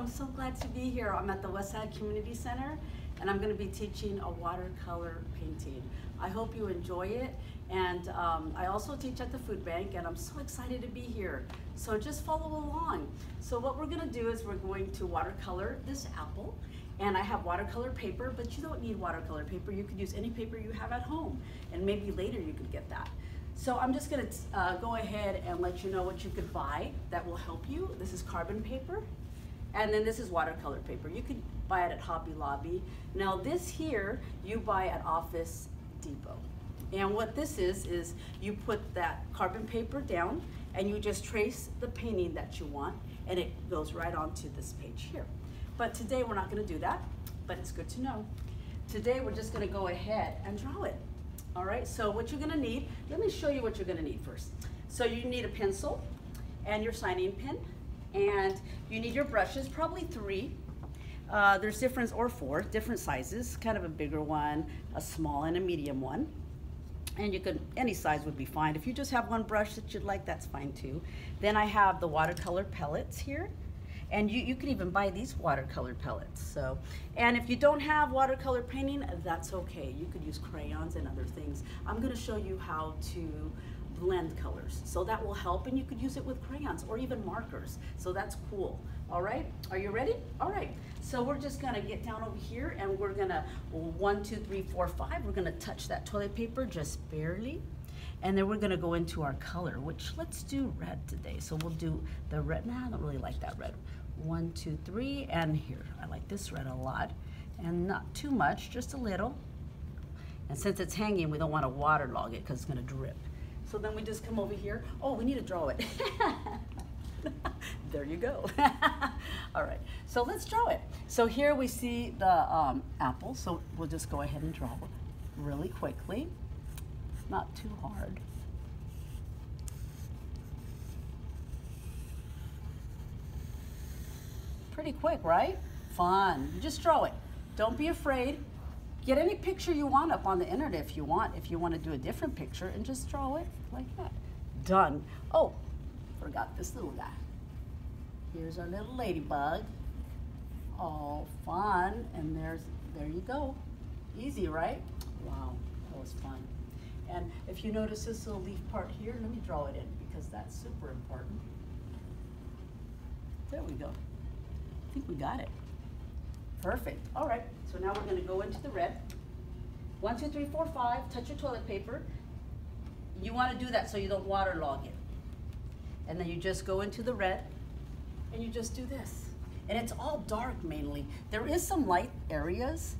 I'm so glad to be here. I'm at the Westside Community Center and I'm going to be teaching a watercolor painting. I hope you enjoy it and um, I also teach at the food bank and I'm so excited to be here. So just follow along. So what we're going to do is we're going to watercolor this apple and I have watercolor paper, but you don't need watercolor paper. You could use any paper you have at home and maybe later you could get that. So I'm just gonna uh, go ahead and let you know what you could buy that will help you. This is carbon paper, and then this is watercolor paper. You could buy it at Hobby Lobby. Now this here, you buy at Office Depot. And what this is, is you put that carbon paper down and you just trace the painting that you want and it goes right onto this page here. But today we're not gonna do that, but it's good to know. Today we're just gonna go ahead and draw it. All right, so what you're gonna need, let me show you what you're gonna need first. So you need a pencil and your signing pen, and you need your brushes, probably three. Uh, there's different, or four, different sizes, kind of a bigger one, a small and a medium one. And you could, any size would be fine. If you just have one brush that you'd like, that's fine too. Then I have the watercolor pellets here. And you, you can even buy these watercolor pellets. So, and if you don't have watercolor painting, that's okay. You could use crayons and other things. I'm gonna show you how to blend colors. So that will help and you could use it with crayons or even markers. So that's cool. All right, are you ready? All right, so we're just gonna get down over here and we're gonna, one, two, three, four, five, we're gonna touch that toilet paper just barely. And then we're gonna go into our color, which let's do red today. So we'll do the red, nah, I don't really like that red one, two, three, and here. I like this red a lot, and not too much, just a little. And since it's hanging, we don't want to waterlog it because it's going to drip. So then we just come over here. Oh, we need to draw it. there you go. All right, so let's draw it. So here we see the um, apple, so we'll just go ahead and draw really quickly. Not too hard. Pretty quick, right? Fun. Just draw it. Don't be afraid. Get any picture you want up on the internet if you want. If you want to do a different picture and just draw it like that. Done. Oh, forgot this little guy. Here's our little ladybug. All fun. And there's, there you go. Easy, right? Wow, that was fun. And if you notice this little leaf part here, let me draw it in because that's super important. There we go. I think we got it. Perfect. All right, so now we're gonna go into the red. One, two, three, four, five, touch your toilet paper. You wanna do that so you don't waterlog it. And then you just go into the red and you just do this. And it's all dark mainly. There is some light areas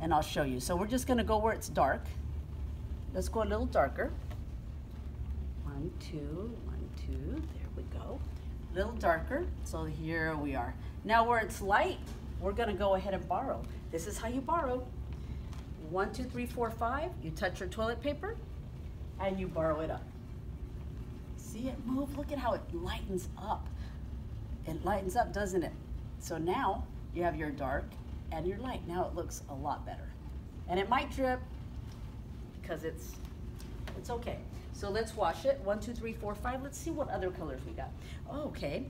and I'll show you. So we're just gonna go where it's dark. Let's go a little darker. One, two, one, two, there we go. A little darker, so here we are. Now where it's light, we're gonna go ahead and borrow. This is how you borrow. One, two, three, four, five. You touch your toilet paper and you borrow it up. See it move? Look at how it lightens up. It lightens up, doesn't it? So now you have your dark and your light. Now it looks a lot better. And it might drip because it's, it's okay. So let's wash it. One, two, three, four, five. Let's see what other colors we got. Okay.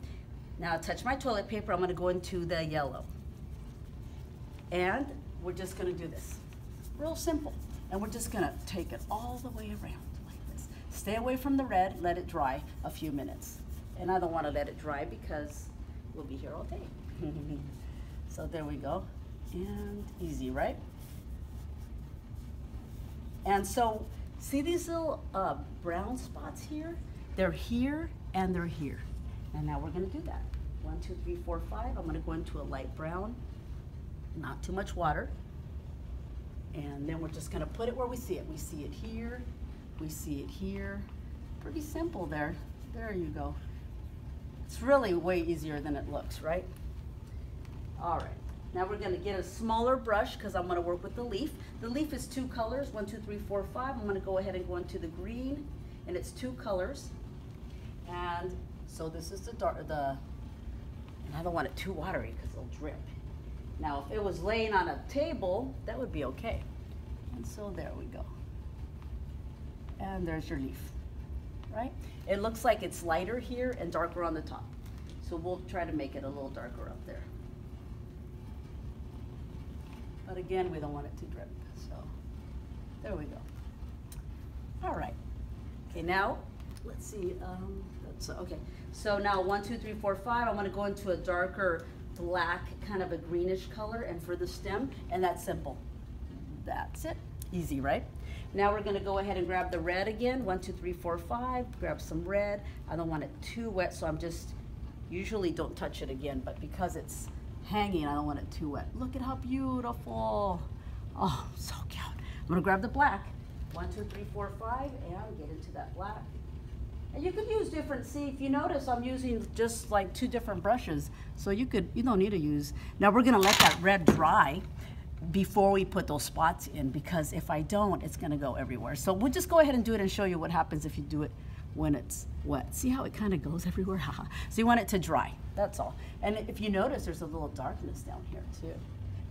Now touch my toilet paper, I'm gonna go into the yellow. And we're just gonna do this. Real simple. And we're just gonna take it all the way around like this. Stay away from the red, let it dry a few minutes. And I don't wanna let it dry because we'll be here all day. so there we go. And easy, right? And so, see these little uh, brown spots here? They're here and they're here. And now we're gonna do that. One, two, three, four, five. I'm gonna go into a light brown, not too much water. And then we're just gonna put it where we see it. We see it here, we see it here. Pretty simple there. There you go. It's really way easier than it looks, right? All right. Now we're gonna get a smaller brush because I'm gonna work with the leaf. The leaf is two colors, one, two, three, four, five. I'm gonna go ahead and go into the green and it's two colors. And so this is the dark, the, and I don't want it too watery because it'll drip. Now, if it was laying on a table, that would be okay. And so there we go. And there's your leaf, right? It looks like it's lighter here and darker on the top. So we'll try to make it a little darker up there. But again, we don't want it to drip, so there we go. All right. Okay, now, let's see, um, that's, okay. So now one, two, three, four, five, I'm gonna go into a darker black, kind of a greenish color, and for the stem, and that's simple. That's it, easy, right? Now we're gonna go ahead and grab the red again, one, two, three, four, five, grab some red. I don't want it too wet, so I'm just, usually don't touch it again, but because it's hanging, I don't want it too wet. Look at how beautiful. Oh, so cute. I'm gonna grab the black, one, two, three, four, five, and get into that black. And you could use different, see, if you notice, I'm using just like two different brushes. So you could, you don't need to use. Now we're gonna let that red dry before we put those spots in because if I don't, it's gonna go everywhere. So we'll just go ahead and do it and show you what happens if you do it when it's wet. See how it kind of goes everywhere? Haha. so you want it to dry, that's all. And if you notice, there's a little darkness down here too.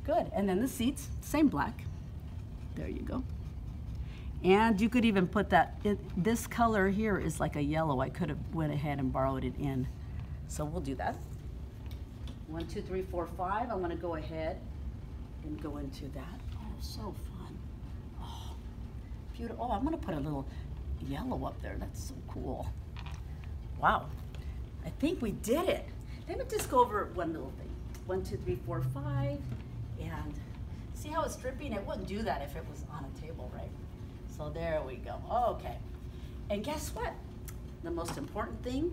Good, and then the seats, same black. There you go. And you could even put that, it, this color here is like a yellow. I could have went ahead and borrowed it in. So we'll do that. One, two, three, four, five. I'm gonna go ahead and go into that. Oh, so fun. Oh, beautiful. Oh, I'm to put a little yellow up there. That's so cool. Wow. I think we did it. Let me just go over one little thing. One, two, three, four, five. And see how it's dripping? It wouldn't do that if it was on a table, right? So there we go. Okay. And guess what? The most important thing,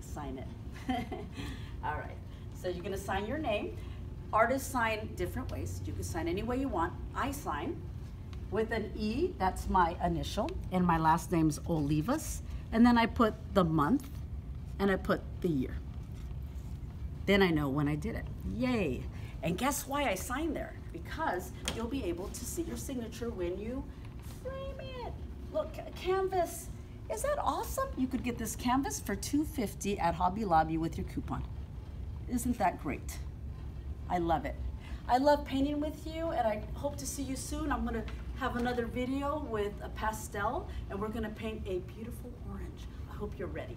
sign it. All right. So you're going to sign your name. Artists sign different ways. You can sign any way you want. I sign with an E, that's my initial, and my last name's Olivas. And then I put the month and I put the year. Then I know when I did it. Yay. And guess why I signed there? Because you'll be able to see your signature when you frame it. Look, canvas. Is that awesome? You could get this canvas for $2.50 at Hobby Lobby with your coupon. Isn't that great? I love it. I love painting with you and I hope to see you soon. I'm gonna have another video with a pastel and we're gonna paint a beautiful orange. I hope you're ready.